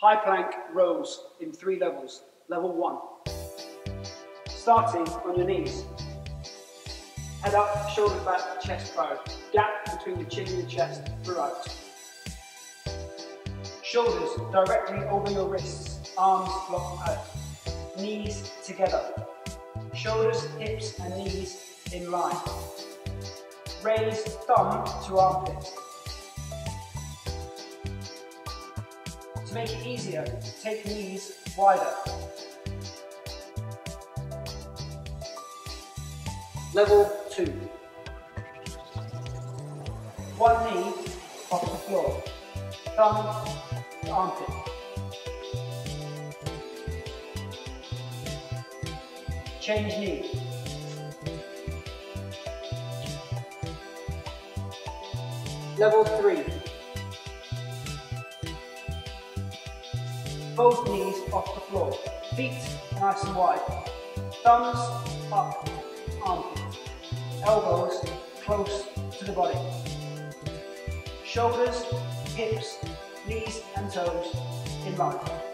High plank rows in three levels. Level one. Starting on your knees. Head up, shoulders back, chest proud. Gap between the chin and the chest throughout. Shoulders directly over your wrists, arms locked out. Knees together. Shoulders, hips and knees in line. Raise thumb to armpit. To make it easier, take knees wider. Level 2. One knee off the floor. Thumb to armpit. Change knee. Level 3. Both knees off the floor. Feet nice and wide. Thumbs up, armpit. Elbows close to the body. Shoulders, hips, knees and toes in line.